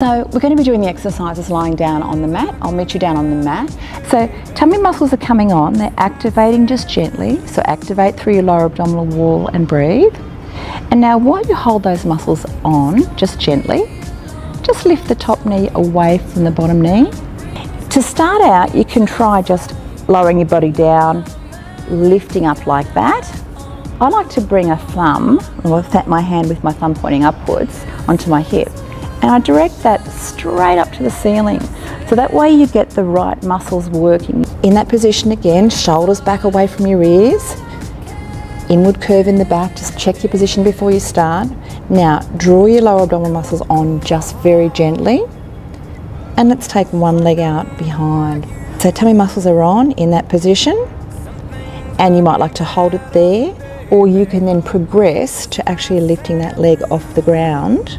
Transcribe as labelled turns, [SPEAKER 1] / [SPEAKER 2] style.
[SPEAKER 1] So we're going to be doing the exercises lying down on the mat. I'll meet you down on the mat. So tummy muscles are coming on, they're activating just gently. So activate through your lower abdominal wall and breathe. And now while you hold those muscles on, just gently, just lift the top knee away from the bottom knee. To start out, you can try just lowering your body down, lifting up like that. I like to bring a thumb, or my hand with my thumb pointing upwards, onto my hip and I direct that straight up to the ceiling. So that way you get the right muscles working. In that position again, shoulders back away from your ears, inward curve in the back, just check your position before you start. Now draw your lower abdominal muscles on just very gently and let's take one leg out behind. So tummy muscles are on in that position and you might like to hold it there or you can then progress to actually lifting that leg off the ground